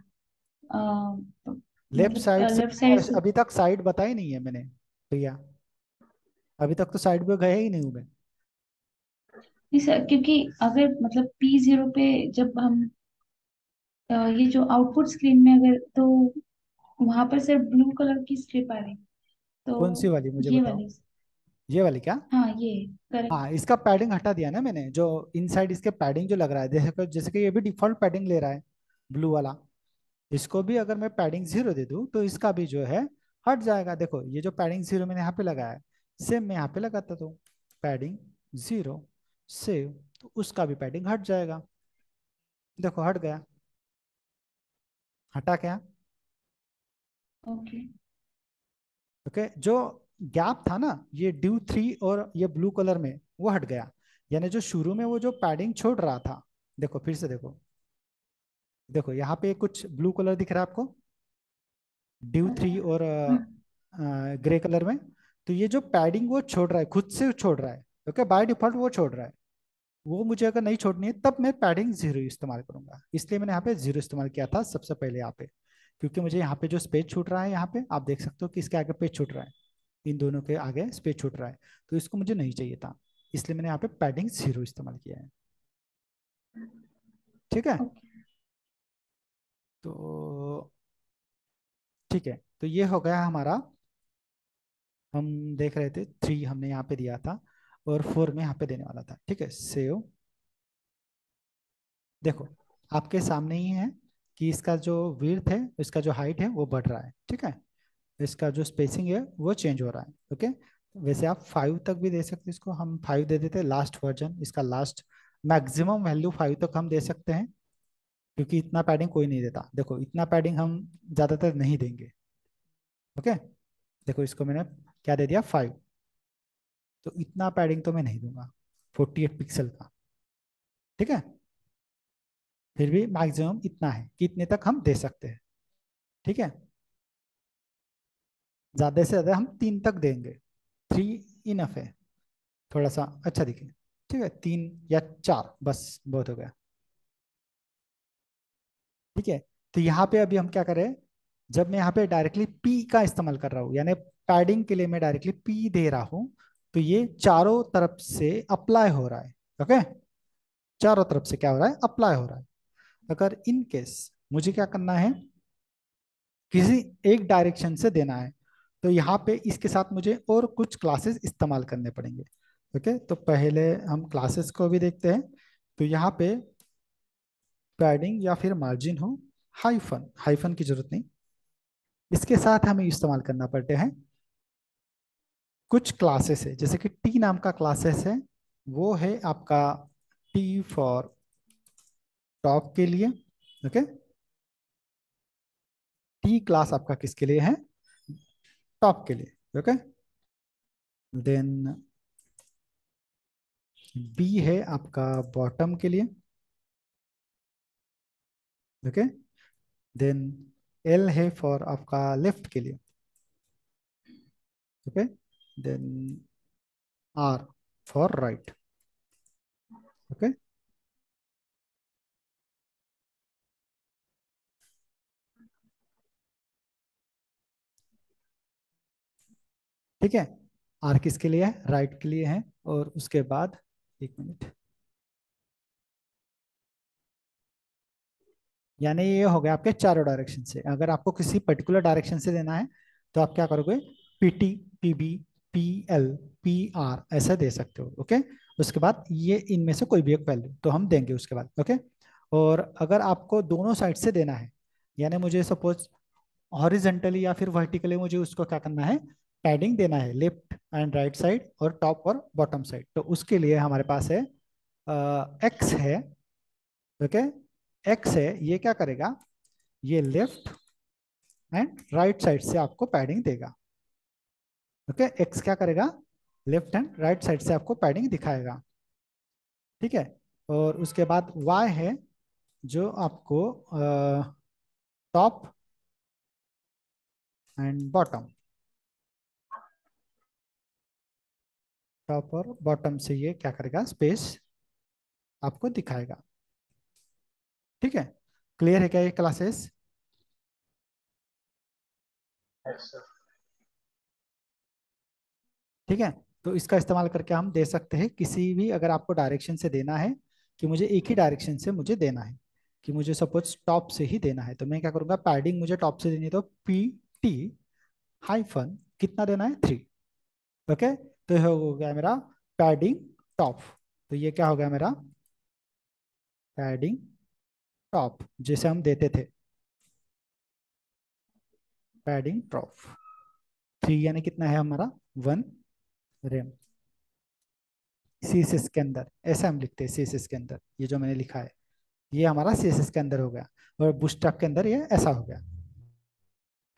A: लेफ़्ट साइड से
B: लेफ़्ट साइड
A: अभी तक साइड बताई नहीं है मैंने प्रिया अभी तक तो साइड पे गया ही नहीं हूँ मैं।
B: नहीं सर क्योंकि अगर मतलब पी ज़ीरो पे जब हम ये जो आउटपुट स्क्रीन में अगर तो वहाँ पर सिर्फ़ ब्लू कलर की स्ट्रिप आ रही तो
A: कौन सी वाली मुझे
B: ये
A: बताओ।
B: वाली।
A: ये वाली क्या?
B: हाँ ये करेक्ट
A: हाँ इसका पैडिंग हटा दिया ना मैंने जो इनसाइड इसके पैडिंग जो लग रहा है जैसे कि जैसे कि ये भी डिफ़ॉल्ट पैडिंग ले रहा है ब्लू वाला। इसको भी अगर मैं पैडिंग ज़ीरो दे दूँ तो इसका भी जो है हट जाएगा। देखो ये जो पैडिंग ज़ीरो मैंने यहाँ पे लगाया है सेम मैं यहाँ पे लगाता तो पैडिंग ज़ीरो सेव तो उसका भी पैडिंग हट जाएगा। देखो हट गया। हटा क्या?
B: ओके। okay.
A: ओके जो गैप था ना ये ड्यू थ्री और ये ब्लू कलर में वो हट गया। यानी जो शुरू में वो जो पैडिंग छोड़ रहा था देखो फिर से देखो। देखो यहाँ पे कुछ ब्लू कलर दिख रहा है आपको? ड्यू थ्री और ग्रे कलर में। तो ये जो पैडिंग वो छोड़ रहा है खुद से छोड़ रहा है ओके बाय डिफ़ॉल्ट वो छोड़ रहा है। वो मुझे अगर नहीं छोड़नी है तब मैं पैडिंग ज़ीरो इस्तेमाल करूँगा। इसलिए मैंने यहाँ पे ज़ीरो इस्तेमाल किया था सबसे पहले यहाँ पे। क्योंकि मुझे यहाँ पे जो स्पेस छूट रहा है यहाँ पे आप देख सकते हो कि इसके आगे पेज छूट रहा है। इन दोनों के आगे स्पेस छूट रहा है। तो इसको मुझे नहीं चाहिए था। इसलिए मैंने यहाँ पे पैडिंग ज़ीरो इस्तेमाल किया है। ठीक है? तो ठीक है। तो ये हो गया हमारा। हम देख रहे थे थ्री हमने यहाँ पे दिया था और फोर में यहाँ पे देने वाला था। ठीक है? सेव देखो आपके सामने ही है। कि इसका जो विड्थ है, इसका जो हाइट है, वो बढ़ रहा है, ठीक है? इसका जो स्पेसिंग है, वो चेंज हो रहा है ओके वैसे आप फाइव तक भी दे सकते हैं इसको, हम फाइव दे देते हैं लास्ट वर्जन इसका लास्ट मैक्सिमम वैल्यू फाइव तक हम दे सकते हैं, क्योंकि इतना पैडिंग कोई नहीं देता। देखो, इतना पैडिंग हम ज़्यादातर नहीं देंगे ओके देखो, इसको मैंने क्या दे दिया फाइव तो इतना पैडिंग तो मैं नहीं दूँगा फोर्टी एट पिक्सल का, ठीक है? फिर भी मैक्सिमम इतना है कि इतने तक हम दे सकते हैं। ठीक है? ज़्यादा से ज़्यादा हम तीन तक देंगे। थ्री इनफ है। थोड़ा सा अच्छा दिखे। ठीक है? तीन या चार। बस, बहुत हो गया। ठीक है? तो यहाँ पे अभी हम क्या करें जब मैं यहाँ पे डायरेक्टली पी का इस्तेमाल कर रहा हूँ, यानी पैडिंग के लिए मैं डायरेक्टली पी दे रहा हूँ तो ये चारों तरफ़ से अप्लाई हो रहा है। ओके चारों तरफ़ से क्या हो रहा है? अप्लाई हो रहा है। अगर इन केस मुझे क्या करना है? किसी एक डायरेक्शन से देना है तो यहाँ पे इसके साथ मुझे और कुछ क्लासेस इस्तेमाल करने पड़ेंगे। ओके तो पहले हम क्लासेस को भी देखते हैं। तो यहाँ पे पैडिंग या फिर मार्जिन हो हाइफन हाइफन की ज़रूरत नहीं। इसके साथ हमें इस्तेमाल करना पड़ते हैं कुछ क्लासेस है। जैसे कि टी नाम का क्लासेस है, वो है आपका टी फॉर टॉप के लिए, ओके? टी क्लास आपका किसके लिए है? टॉप के लिए, ओके? देन बी है आपका बॉटम के लिए, ओके? देन एल है फॉर आपका लेफ़्ट के लिए, okay? Then R for right, okay? ठीक है? आर किसके लिए है? राइट के लिए है। और उसके बाद एक मिनट। यानी ये हो गया आपके चारों डायरेक्शन से। अगर आपको किसी पर्टिकुलर डायरेक्शन से देना है तो आप क्या करोगे? PT PB P L P R ऐसा दे सकते हो ओके उसके बाद ये इनमें से कोई भी एक वैल्यू तो हम देंगे उसके बाद ओके और अगर आपको दोनों साइड से देना है, यानी मुझे सपोज़ हॉरिजेंटली या फिर वर्टिकली मुझे उसको क्या करना है? पैडिंग देना है लेफ़्ट एंड राइट साइड और टॉप और बॉटम साइड। तो उसके लिए हमारे पास है एक्स है, ओके? एक्स है, ये क्या करेगा? ये लेफ़्ट एंड राइट साइड से आपको पैडिंग देगा। ओके? Okay? एक्स क्या करेगा? लेफ़्ट एंड राइट साइड से आपको पैडिंग दिखाएगा। ठीक है? और उसके बाद वाई है, जो आपको टॉप एंड बॉटम। टॉप और बॉटम से ये क्या करेगा? स्पेस आपको दिखाएगा। ठीक है? क्लियर है क्या ये क्लासेस ठीक है? तो इसका इस्तेमाल करके हम दे सकते हैं किसी भी अगर आपको डायरेक्शन से देना है कि मुझे एक ही डायरेक्शन से मुझे देना है कि मुझे सपोज़ टॉप से ही देना है तो मैं क्या करूँगा? पैडिंग मुझे टॉप से देनी है तो पी टी हाइफन कितना देना है? थ्री ओके तो यह हो गया मेरा पैडिंग टॉप तो ये क्या हो गया मेरा पैडिंग टॉप जैसे हम देते थे। पैडिंग टॉप थ्री यानी कितना है हमारा? वन रेम सी के अंदर। ऐसा हम लिखते हैं सी के अंदर। ये जो मैंने लिखा है, ये हमारा सी के अंदर हो गया। और बुस्टअप के अंदर ये ऐसा हो गया।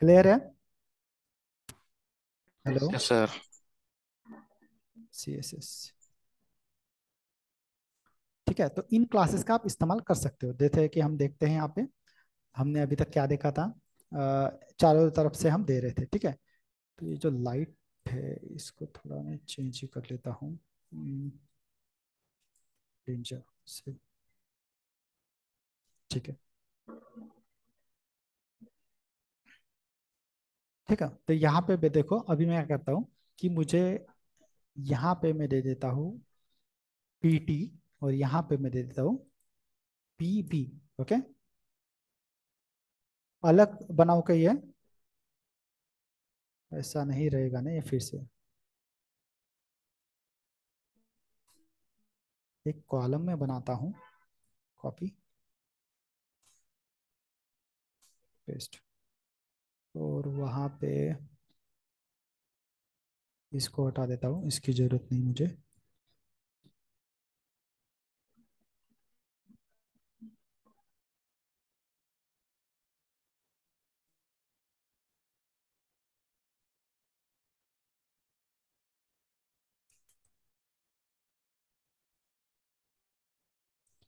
A: क्लियर है? Hello
C: sir
A: C S S ठीक है तो इन क्लासेस का आप इस्तेमाल कर सकते हो। देखते कि हम देखते हैं यहाँ पे, हमने अभी तक क्या देखा था? चारों तरफ़ से हम दे रहे थे, ठीक है? तो ये जो लाइट है, इसको थोड़ा मैं चेंज ही कर लेता हूँ। डेंजर से। ठीक है। ठीक है तो यहाँ पे देखो, अभी मैं क्या करता हूँ कि मुझे यहाँ पे मैं दे देता हूँ पी टी और यहाँ पे मैं दे देता हूँ पी बी ओके अलग बनाओ कही है। ऐसा नहीं रहेगा ना ये फिर से। एक कॉलम में बनाता हूँ। कॉपी पेस्ट और वहाँ पे इसको हटा देता हूँ, इसकी ज़रूरत नहीं मुझे।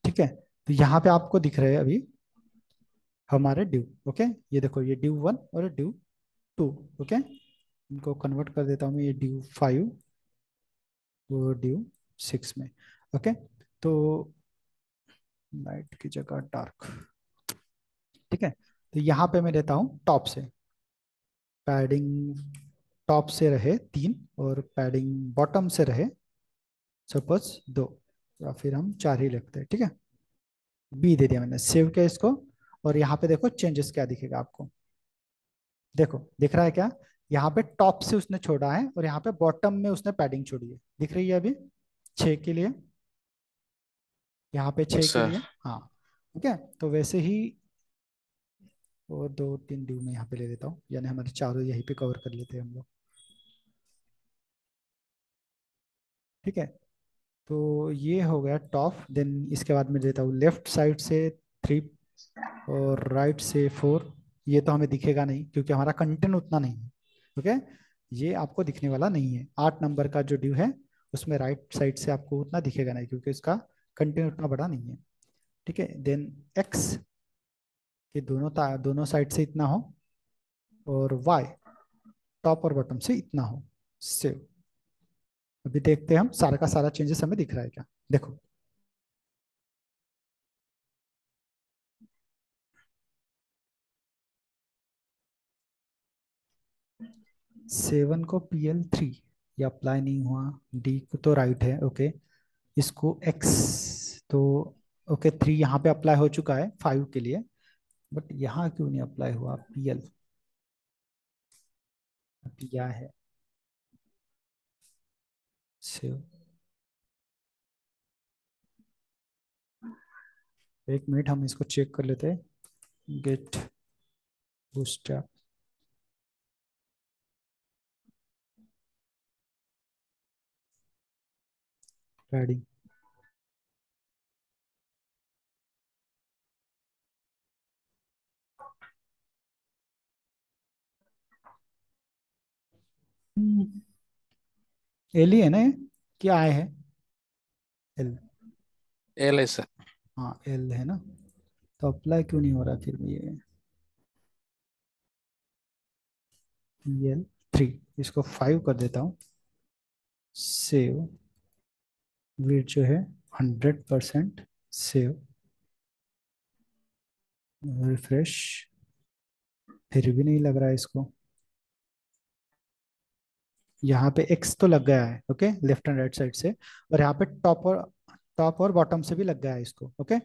A: ठीक है तो यहाँ पे आपको दिख रहे हैं अभी हमारे ड्यू, ओके? ये देखो, ये ड्यू वन और ड्यू टू, ओके? इनको कन्वर्ट कर देता हूँ मैं ये ड्यू फाइव वो ड्यू सिक्स में। ओके तो लाइट की जगह डार्क ठीक है? तो यहाँ पे मैं देता हूँ टॉप से। पैडिंग टॉप से रहे तीन और पैडिंग बॉटम से रहे सपोज़ दो। या फिर हम चार ही लिखते हैं। ठीक है? बी दे दिया मैंने। सेव किया इसको। और यहाँ पे देखो चेंजेस क्या दिखेगा आपको। देखो, दिख रहा है क्या? यहाँ पे टॉप से उसने छोड़ा है और यहाँ पे बॉटम में उसने पैडिंग छोड़ी है। दिख रही है अभी? छ के लिए। यहाँ पे छ के लिए। हाँ ठीक है? तो वैसे ही और दो तीन ड्यू में यहाँ पे ले लेता हूँ। यानी हमारे चारों यहीं पे कवर कर लेते हैं हम लोग। ठीक है? तो ये हो गया टॉप देन इसके बाद में देता हूँ लेफ़्ट साइड से थ्री और राइट से फोर ये तो हमें दिखेगा नहीं क्योंकि हमारा कंटेंट उतना नहीं है। ओके ये आपको दिखने वाला नहीं है। आठ नंबर का जो ड्यू है, उसमें राइट साइड से आपको उतना दिखेगा नहीं, क्योंकि उसका कंटेंट उतना बड़ा नहीं है। ठीक है? देन एक्स के दोनों दोनों साइड से इतना हो, और वाई टॉप और बॉटम से इतना हो। सेव अभी देखते हैं हम, सारा का सारा चेंजेस हमें दिख रहा है क्या? देखो। सेवन को पी एल थ्री ये अप्लाई नहीं हुआ डी को तो राइट है ओके इसको एक्स तो ओके थ्री यहाँ पे अप्लाई हो चुका है फाइव के लिए बट यहाँ क्यों नहीं अप्लाई हुआ पी एल क्या है? एक मिनट, हम इसको चेक कर लेते हैं। Get bootstrap padding hmm. L ही है ना क्या आए है? एल।
C: एल है सर।
A: हाँ एल है ना? तो अप्लाई क्यों नहीं हो रहा फिर ये? एल थ्री इसको फाइव कर देता हूँ। सेव वेट जो है हंड्रेड परसेंट सेव। रिफ्रेश। फिर भी नहीं लग रहा है इसको। यहाँ पे एक्स तो लग गया है okay left and right side से। और यहाँ पे टॉप और टॉप और बॉटम से भी लग गया है इसको ओके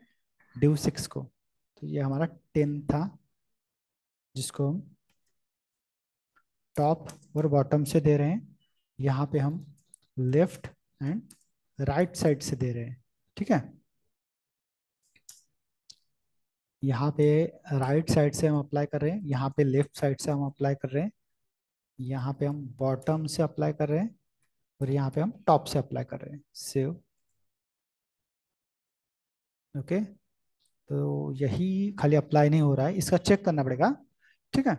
A: ड्यू सिक्स को। तो ये हमारा टेन था, जिसको हम टॉप और बॉटम से दे रहे हैं। यहाँ पे हम लेफ़्ट एंड राइट साइड से दे रहे हैं ठीक है? यहाँ पे राइट साइड से हम अप्लाई कर रहे हैं यहाँ पे लेफ़्ट साइड से हम अप्लाई कर रहे हैं यहाँ पे हम बॉटम से अप्लाई कर रहे हैं और यहाँ पे हम टॉप से अप्लाई कर रहे हैं सेव। ओके? तो यही खाली अप्लाई नहीं हो रहा है इसका चेक करना पड़ेगा ठीक है?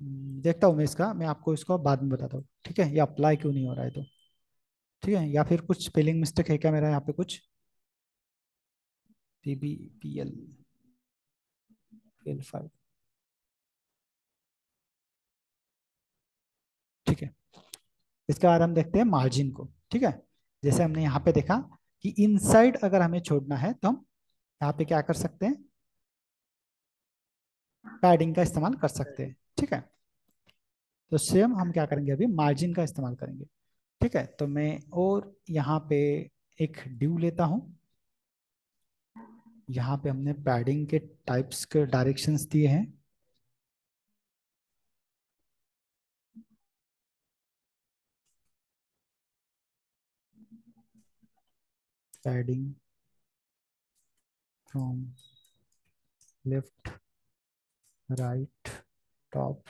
A: हम्म, देखता हूँ मैं इसका मैं आपको इसको बाद में बताता हूँ ठीक है? ये अप्लाई क्यों नहीं हो रहा है तो? ठीक है, या फिर कुछ स्पेलिंग मिस्टेक है क्या मेरा यहाँ पे कुछ? पी बी पी एल ठीक है, इसके बाद हम देखते हैं मार्जिन को, ठीक है? जैसे हमने यहाँ पे देखा कि इनसाइड अगर हमें छोड़ना है तो हम यहाँ पे क्या कर सकते हैं? पैडिंग का इस्तेमाल कर सकते हैं, ठीक है? तो सेम हम क्या करेंगे अभी? मार्जिन का इस्तेमाल करेंगे। ठीक है तो मैं और यहाँ पे एक ड्यू लेता हूँ। यहाँ पे हमने पैडिंग के टाइप्स के डायरेक्शंस दिए हैं। Padding from left right top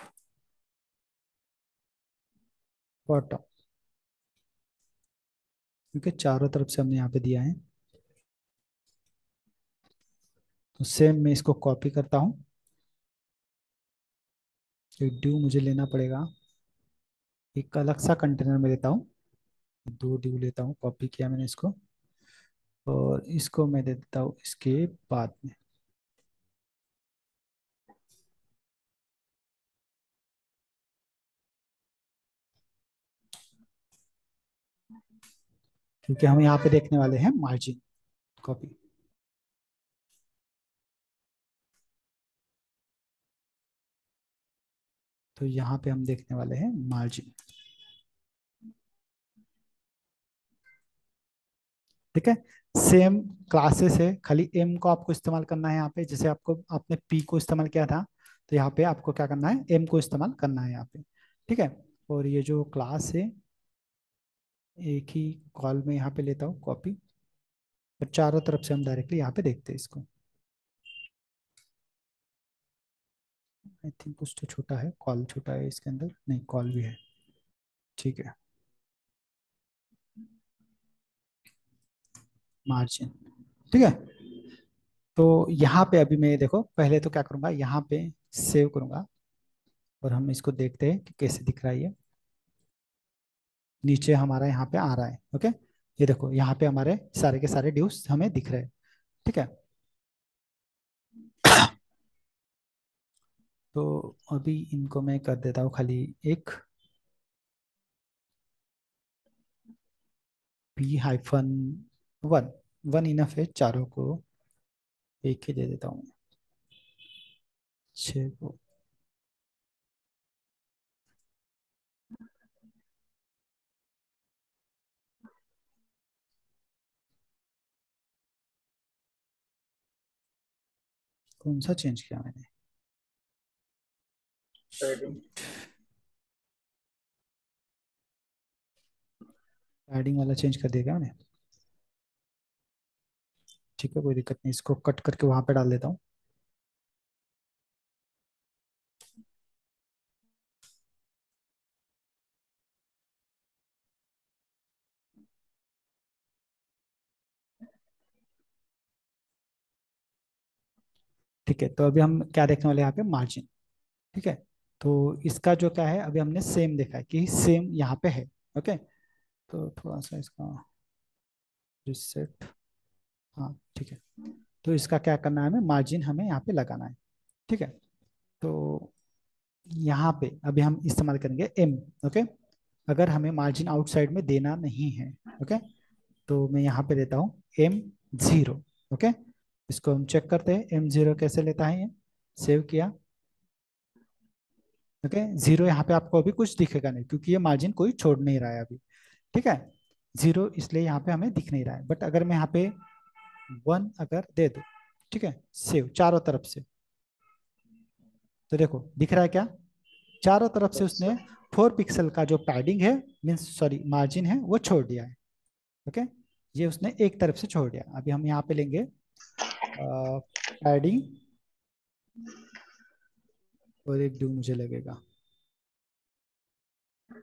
A: bottom क्योंकि चारों तरफ़ से हमने यहाँ पे दिया है। तो सेम मैं इसको कॉपी करता हूँ। ड्यू मुझे लेना पड़ेगा, एक अलग सा कंटेनर में लेता हूँ। दो ड्यू लेता हूँ कॉपी किया मैंने इसको। और इसको मैं दे देता हूँ इसके बाद में। क्योंकि हम यहाँ पे देखने वाले हैं मार्जिन कॉपी तो यहाँ पे हम देखने वाले हैं मार्जिन ठीक है? सेम क्लासेस है, खाली एम को आपको इस्तेमाल करना है यहाँ पे, जैसे आपको, आपने पी को इस्तेमाल किया था तो यहाँ पे आपको क्या करना है? एम को इस्तेमाल करना है यहाँ पे। ठीक है? और ये जो क्लास है एक ही कॉल में यहाँ पे लेता हूँ कॉपी। और चारों तरफ़ से हम डायरेक्टली यहाँ पे देखते हैं इसको। आई थिंक कुछ तो छोटा है, कॉल छोटा है इसके अंदर। नहीं, कॉल भी है। ठीक है। मार्जिन ठीक है? तो यहाँ पे अभी मैं देखो, पहले तो क्या करूँगा, यहाँ पे सेव करूँगा। और हम इसको देखते हैं कि कैसे दिख रहा है नीचे हमारा यहाँ पे आ रहा है ओके ये देखो, यहाँ पे हमारे सारे के सारे ड्यूज हमें दिख रहे हैं, ठीक है? तो अभी इनको मैं कर देता हूँ खाली एक P hyphen one one enough है, चारों को एक ही दे देता हूँ। छ को कौन सा चेंज किया मैंने एडिंग वाला चेंज कर दिया क्या मैंने ठीक है कोई दिक्कत नहीं इसको कट करके वहाँ पे डाल देता हूँ ठीक है तो अभी हम क्या देखने वाले यहाँ पे? मार्जिन ठीक है? तो इसका जो क्या है, अभी हमने सेम देखा है कि सेम यहाँ पे है ओके तो थोड़ा सा इसका रिसेट हाँ ठीक है। तो इसका क्या करना है हमें? मार्जिन हमें यहाँ पे लगाना है, ठीक है? तो यहाँ पे अभी हम इस्तेमाल करेंगे एम ओके अगर हमें मार्जिन आउटसाइड में देना नहीं है ओके तो मैं यहाँ पे देता हूँ एम ज़ीरो ओके इसको हम चेक करते हैं एम ज़ीरो कैसे लेता है ये? सेव किया। ओके ज़ीरो यहाँ पे आपको अभी कुछ दिखेगा नहीं, क्योंकि ये मार्जिन कोई छोड़ नहीं रहा है अभी। ठीक है? ज़ीरो इसलिए यहाँ पे हमें दिख नहीं रहा है। बट अगर मैं यहाँ पे वन अगर दे दू, ठीक है? सेव चारों तरफ़ से। तो देखो, दिख रहा है क्या? चारों तरफ़ से उसने फोर पिक्सल का जो पैडिंग है मीन्स सॉरी मार्जिन है, वो छोड़ दिया है। ओके ये उसने एक तरफ़ से छोड़ दिया। अभी हम यहाँ पे लेंगे। पैडिंग और एक ड्यू मुझे लगेगा।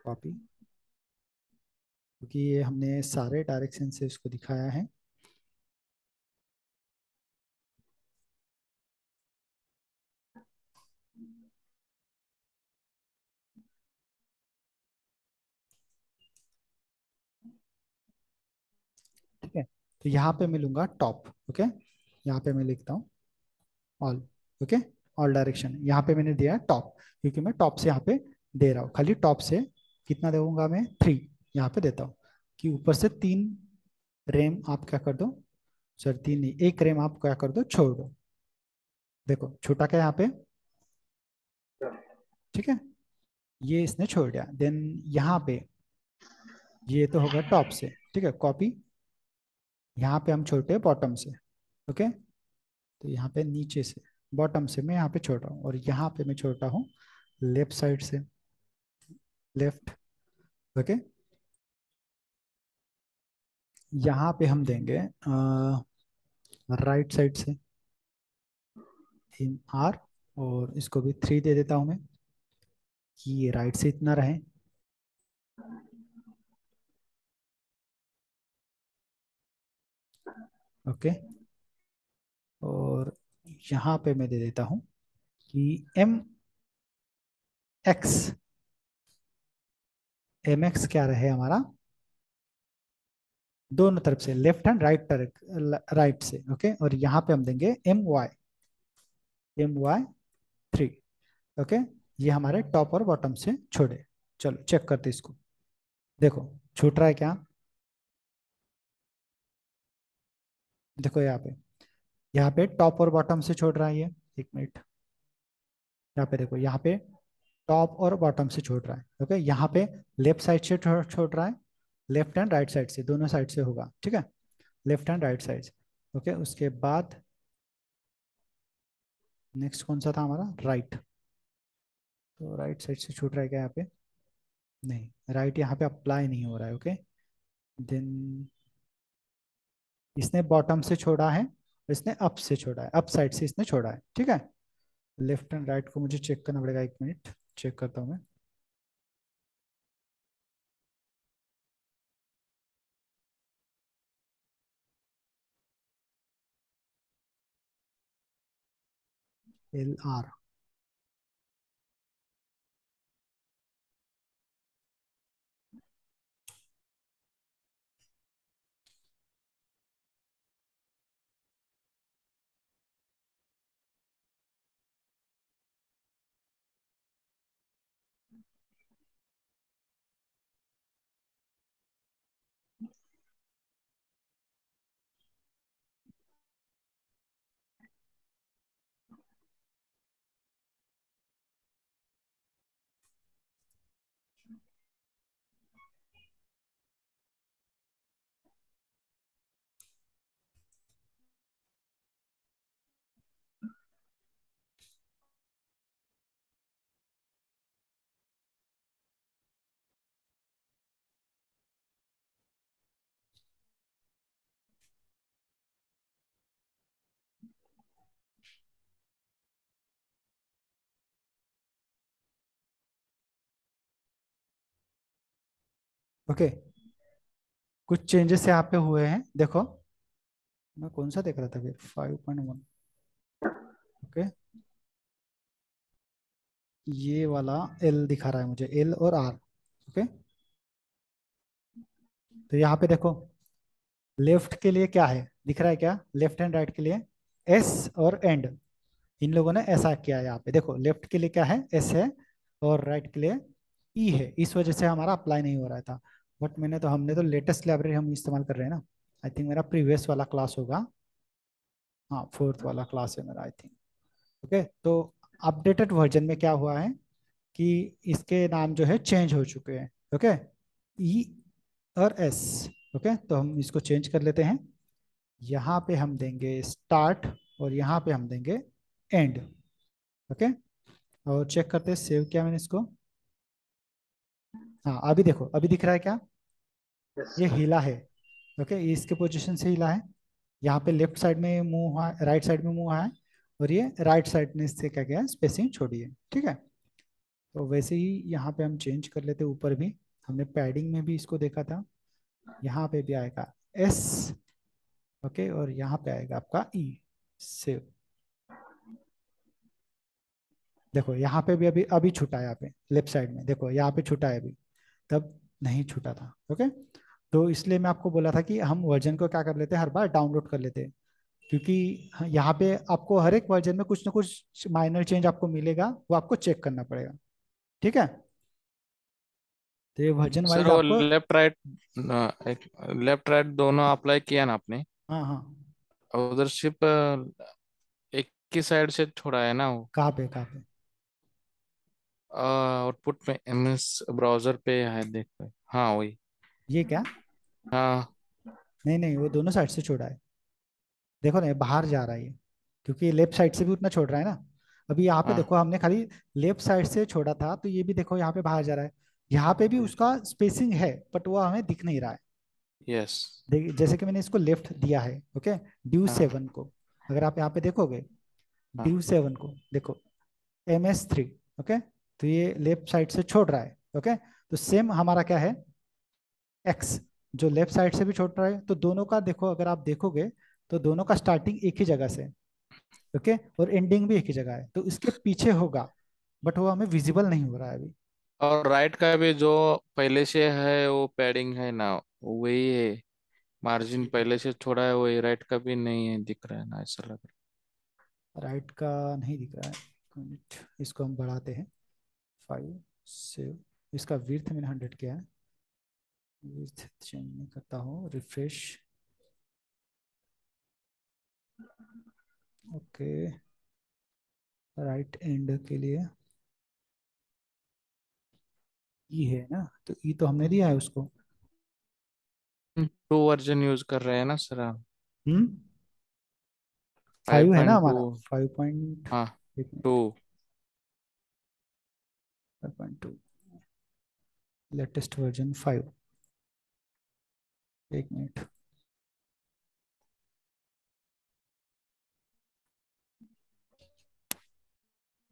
A: कॉपी क्योंकि ये हमने सारे डायरेक्शन से इसको दिखाया है। ठीक है? तो यहाँ पे मैं लूँगा टॉप ओके यहाँ पे मैं लिखता हूँ। ऑल ओके ऑल डायरेक्शन यहाँ पे मैंने दिया है टॉप क्योंकि मैं टॉप से यहाँ पे दे रहा हूँ। खाली टॉप से कितना दूँगा मैं? थ्री यहाँ पे देता हूँ। कि ऊपर से तीन रेम आप क्या कर दो? सर तीन नहीं, एक रेम आप क्या कर दो? छोड़ दो। देखो, छोटा क्या यहाँ पे? ठीक है? ये इसने छोड़ दिया। देन यहाँ पे, ये तो होगा टॉप से। ठीक है कॉपी यहाँ पे हम छोटे बॉटम से। ओके? तो यहाँ पे नीचे से, बॉटम से मैं यहाँ पे छोड़ रहा हूँ और यहाँ पे मैं छोड़ता हूँ लेफ़्ट साइड से। Left, okay? यहाँ पे हम देंगे राइट साइड से इन आर और इसको भी थ्री दे देता हूँ मैं कि ये राइट से इतना रहे। ओके? और यहाँ पे मैं दे देता हूँ कि एम एक्स एम एक्स क्या रहे हमारा? दोनों तरफ़ से लेफ़्ट हैंड राइट तरफ़ राइट से ओके और यहाँ पे हम देंगे M Y M Y three okay ये हमारे टॉप और बॉटम से छोड़े। चलो चेक करते इसको। देखो, छूट रहा है क्या? देखो यहाँ पे। यहाँ पे टॉप और बॉटम से छोड़ रहा है ये। एक मिनट यहाँ पे देखो, यहाँ पे टॉप और बॉटम से छोड़ रहा है। ओके यहाँ पे लेफ़्ट साइड से छोड़ रहा है। लेफ़्ट एंड राइट साइड से, दोनों साइड से होगा। ठीक है? Left and right side okay उसके बाद नेक्स्ट कौन सा था हमारा? राइट तो राइट साइड से छूट रहा है क्या यहाँ पे? नहीं। राइट यहाँ पे अप्लाई नहीं हो रहा है। ओके देन इसने बॉटम से छोड़ा है। इसने अप से छोड़ा है अप साइड से इसने छोड़ा है, ठीक है? लेफ़्ट एंड राइट को मुझे चेक करना पड़ेगा एक मिनट चेक करता हूँ मैं। L R okay. कुछ चेंजेस यहाँ पे हुए हैं। देखो। मैं कौन सा देख रहा था फिर? Five point one okay. ये वाला एल दिखा रहा है मुझे। एल और आर ओके। तो यहाँ पे देखो। लेफ़्ट के लिए क्या है? दिख रहा है क्या? लेफ़्ट एंड राइट के लिए। एस और एंड इन लोगों ने ऐसा किया यहाँ पे। देखो लेफ़्ट के लिए क्या है? एस है और राइट के लिए ई e है। इस वजह से हमारा अप्लाई नहीं हो रहा था। बट मैंने तो हमने तो लेटेस्ट लाइब्रेरी हम इस्तेमाल कर रहे हैं ना। आई थिंक मेरा प्रीवियस वाला क्लास होगा। हाँ फोर्थ वाला क्लास है मेरा आई थिंक ओके तो अपडेटेड वर्जन में क्या हुआ है कि इसके नाम जो है चेंज हो चुके हैं। ओके ई और एस ओके तो हम इसको चेंज कर लेते हैं। यहाँ पे हम देंगे स्टार्ट और यहाँ पे हम देंगे एंड ओके और चेक करते हैं सेव किया मैंने इसको। हाँ अभी देखो अभी दिख रहा है क्या? ये हिला है। ओके ये इसके पोजीशन से हिला है। यहाँ पे लेफ़्ट साइड में मूव हुआ राइट साइड में मूव हुआ है और ये राइट साइड ने इससे क्या किया? स्पेसिंग छोड़ी है। ठीक है? तो वैसे ही यहाँ पे हम चेंज कर लेते ऊपर भी। हमने पैडिंग में भी इसको देखा था। यहाँ पे भी आएगा एस ओके और यहाँ पे आएगा आपका ई सेव देखो यहाँ पे भी अभी अभी छुटा है यहाँ पे। लेफ़्ट साइड में। देखो यहाँ पे छूटा है अभी। तब नहीं छूटा था ओके तो इसलिए मैं आपको बोला था कि हम वर्जन को क्या कर लेते हैं? हर बार डाउनलोड कर लेते हैं क्योंकि यहाँ पे आपको हर एक वर्जन में कुछ ना कुछ माइनर चेंज आपको मिलेगा वो आपको चेक करना पड़ेगा ठीक है? तो ये वर्जन वाइज आपको
C: लेफ़्ट राइट लेफ़्ट राइट दोनों अप्लाई किया ना आपने?
A: हाँ हाँ।
C: उधर सिर्फ़ एक ही साइड से छोड़ा है ना वो?
A: कहाँ पे कहाँ पे?
C: आउटपुट में एमएस ब्राउज़र पे है देख हाँ। वही।
A: ये क्या?
C: हाँ।
A: नहीं नहीं वो दोनों साइड से छोड़ा है। देखो ना बाहर जा रहा है ये क्योंकि लेफ़्ट साइड से भी उतना छोड़ रहा है ना। अभी यहाँ पे
C: हाँ।
A: देखो हमने खाली लेफ़्ट साइड से छोड़ा था तो ये भी देखो यहाँ पे बाहर जा रहा है। यहाँ पे भी उसका स्पेसिंग है बट वो हमें दिख नहीं रहा है।
C: यस
A: देख जैसे कि मैंने इसको लेफ़्ट दिया है ओके ड्यू
C: हाँ।
A: सेवन को। अगर आप यहाँ पे देखोगे
C: हाँ।
A: ड्यू सेवन को देखो एम एस थ्री ओके तो ये लेफ़्ट साइड से छोड़ रहा है ओके तो सेम हमारा क्या है? एक्स जो लेफ़्ट साइड से भी छोड़ रहा है तो दोनों का देखो अगर आप देखोगे तो दोनों का स्टार्टिंग एक ही जगह से ओके और एंडिंग भी एक ही जगह है तो इसके पीछे होगा बट वो हमें विजिबल नहीं हो रहा है अभी।
C: और राइट का भी जो पहले से है वो पैडिंग है ना वही है। मार्जिन पहले से छोड़ा है वही राइट का भी नहीं है दिख रहा है ना ऐसा लग रहा
A: राइट का नहीं दिख रहा है। इसको हम बढ़ाते हैं। फाइव सेव इसका विर्थ मैंने हंड्रेड किया है। विर्थ चेंज नहीं करता हूँ। रिफ्रेश ओके राइट एंड के लिए। ई है ना? तो ई तो हमने दिया है उसको।
C: टू वर्जन यूज़ कर रहे हैं ना सर आप।
A: हम्म?
C: फाइव
A: फाइव है ना हमारा? फाइव पॉइंट
C: हाँ two
A: five point two latest version five एक मिनट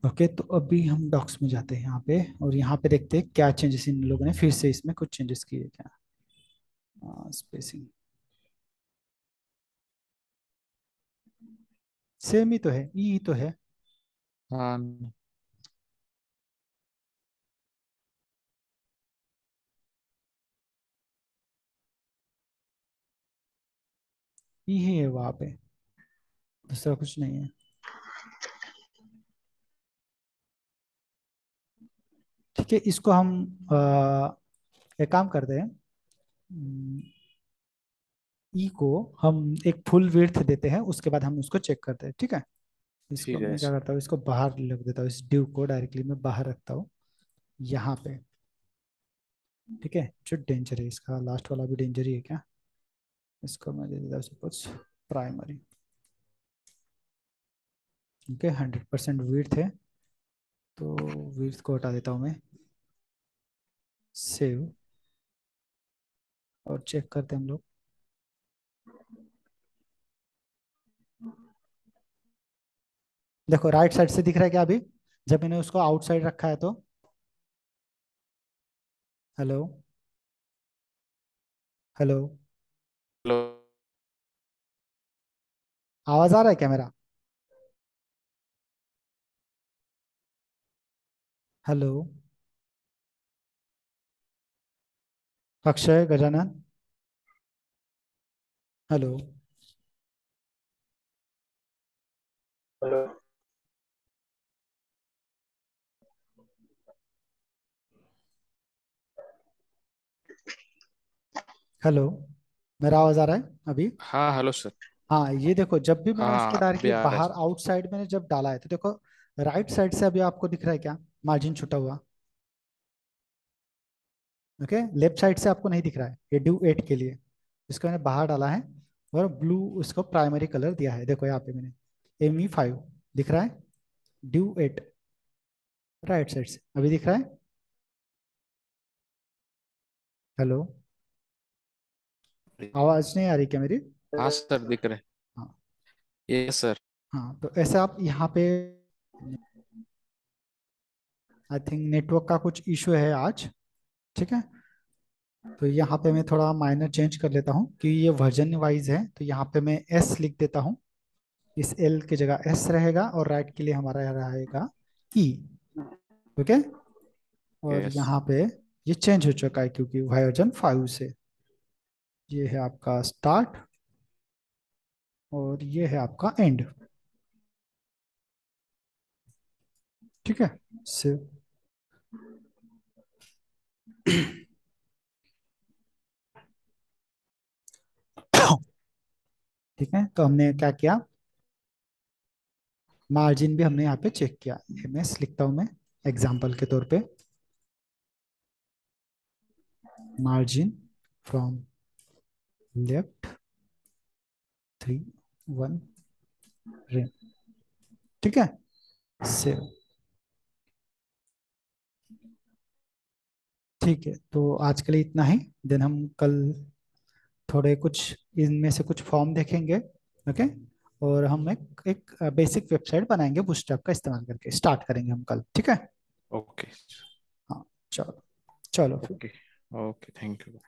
A: ओके okay, तो अभी हम डॉक्स में जाते हैं यहाँ पे और यहाँ पे देखते हैं क्या चेंजेस इन लोगों ने फिर से इसमें कुछ चेंजेस किए क्या? स्पेसिंग सेम ही तो है ई तो है.
C: हाँ
A: ही है वहाँ पे दूसरा कुछ नहीं है। ठीक है इसको हम आ, एक काम करते हैं। ई को हम एक फुल विड्थ देते हैं उसके बाद हम उसको चेक करते हैं ठीक है? इसको मैं क्या करता हूँ इसको बाहर लग देता हूँ इस ड्यू को डायरेक्टली मैं बाहर रखता हूँ यहाँ पे। ठीक है जो डेंजर है इसका लास्ट वाला भी डेंजर ही है क्या? इसको मैं दे देता हूँ suppose primary okay hundred percent worth है। तो वीर्थ को हटा देता हूँ मैं। सेव और चेक करते हम लोग। देखो राइट साइड से दिख रहा है क्या अभी? जब मैंने उसको आउटसाइड रखा है तो। हेलो हेलो
C: हेलो
A: आवाज़ आ रहा है क्या मेरा? Hello. Akshay Gajanan. Hello.
D: Hello.
A: Hello. मेरा आवाज़ आ रहा है अभी?
C: हाँ हेलो सर
A: हाँ ये देखो जब भी मैंने
C: हाँ
A: इसको
C: अभी
A: डायरेक्टली
C: आ रहा है
A: बाहर
C: सर
A: आउटसाइड मैंने जब डाला है तो देखो राइट साइड से अभी आपको दिख रहा है क्या? मार्जिन छुटा हुआ। ओके लेफ़्ट साइड से आपको नहीं दिख रहा है। ये ड्यू एट के लिए। इसको मैंने बाहर डाला है और ब्लू उसको प्राइमरी कलर दिया है। देखो यहाँ पे मैंने एम ई फाइव दिख रहा है। ड्यू एट राइट साइड से। अभी दिख रहा है? हेलो आवाज़ नहीं आ रही क्या मेरी?
C: हाँ सर दिख रहे
A: हाँ।
C: ये सर।
A: हाँ तो ऐसे आप यहाँ पे आई थिंक नेटवर्क का कुछ इशू है आज ठीक है? तो यहाँ पे मैं थोड़ा माइनर चेंज कर लेता हूँ कि ये वर्जन वाइज है तो यहाँ पे मैं एस लिख देता हूँ। इस एल की जगह एस रहेगा और राइट के लिए हमारा रहेगा ई ओके और यहाँ पे ये चेंज हो चुका है क्योंकि वर्जन फाइव से। ये है आपका स्टार्ट और ये है आपका एंड ठीक है? सेव ठीक है? तो हमने क्या किया? मार्जिन भी हमने यहाँ पे चेक किया। एम एस लिखता हूँ मैं एग्ज़ाम्पल के तौर पे। Margin from left three one rem ठीक है सेव ठीक है तो आज के लिए इतना ही। देन हम कल थोड़े कुछ इनमें से कुछ फॉर्म देखेंगे ओके और हम एक एक बेसिक वेबसाइट बनाएँगे बूस्टअप का इस्तेमाल करके। स्टार्ट करेंगे हम कल ठीक है?
C: ओके
A: हाँ चलो चलो
C: ओके ओके थैंक यू